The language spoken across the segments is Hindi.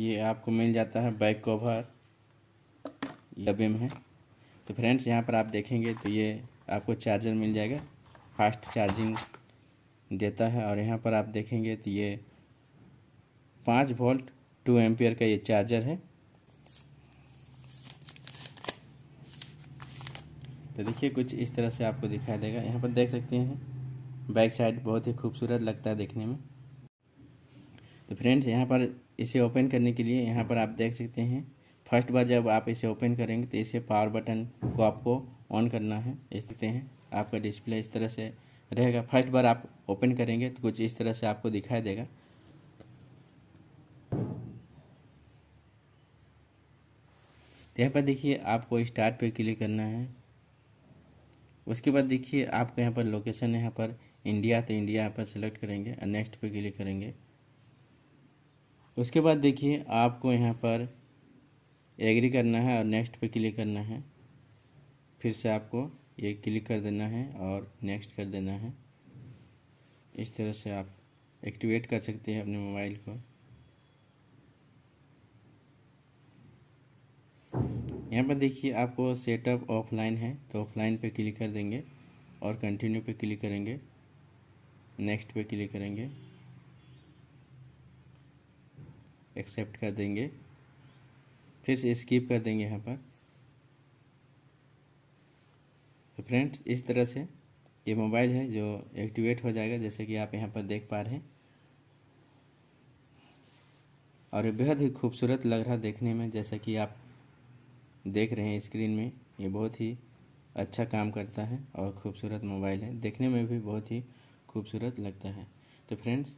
ये आपको मिल जाता है बैक कवर डब्बे में है। तो फ्रेंड्स, यहाँ पर आप देखेंगे तो ये आपको चार्जर मिल जाएगा, फास्ट चार्जिंग देता है। और यहाँ पर आप देखेंगे तो ये पाँच वोल्ट टू एम्पियर का ये चार्जर है। तो देखिए, कुछ इस तरह से आपको दिखाई देगा। यहाँ पर देख सकते हैं, बैक साइड बहुत ही खूबसूरत लगता है देखने में। तो फ्रेंड्स, यहाँ पर इसे ओपन करने के लिए यहाँ पर आप देख सकते हैं। फ़र्स्ट बार जब आप इसे ओपन करेंगे तो इसे पावर बटन को आपको ऑन करना है। इस देखते हैं, आपका डिस्प्ले इस तरह से रहेगा। फ़र्स्ट बार आप ओपन करेंगे तो कुछ इस तरह से आपको दिखाई देगा। यहाँ पर देखिए, आपको स्टार्ट पे क्लिक करना है। उसके बाद देखिए, आपको यहाँ पर लोकेशन यहाँ पर इंडिया तो इंडिया यहाँ पर सेलेक्ट करेंगे और नेक्स्ट पे क्लिक करेंगे। उसके बाद देखिए, आपको यहाँ पर एग्री करना है और नेक्स्ट पे क्लिक करना है। फिर से आपको ये क्लिक कर देना है और नेक्स्ट कर देना है। इस तरह से आप एक्टिवेट कर सकते हैं अपने मोबाइल को। यहाँ पर देखिए, आपको सेटअप ऑफलाइन है तो ऑफलाइन पे क्लिक कर देंगे और कंटिन्यू पे क्लिक करेंगे। नेक्स्ट पे क्लिक करेंगे। एक्सेप्ट कर देंगे। फिर से स्किप कर देंगे यहाँ पर। तो फ्रेंड्स, इस तरह से ये मोबाइल है जो एक्टिवेट हो जाएगा, जैसे कि आप यहाँ पर देख पा रहे हैं। और ये बेहद ही खूबसूरत लग रहा देखने में, जैसा कि आप देख रहे हैं स्क्रीन में। ये बहुत ही अच्छा काम करता है और खूबसूरत मोबाइल है। देखने में भी बहुत ही खूबसूरत लगता है। तो फ्रेंड्स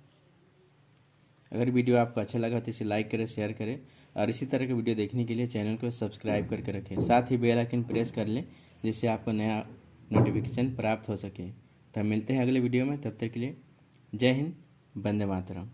अगर वीडियो आपको अच्छा लगा तो इसे लाइक करें शेयर करें और इसी तरह के वीडियो देखने के लिए चैनल को सब्सक्राइब करके रखें। साथ ही बेल आइकन प्रेस कर लें जिससे आपको नया नोटिफिकेशन प्राप्त हो सके। तो मिलते हैं अगले वीडियो में। तब तक के लिए जय हिंद वंदे मातरम।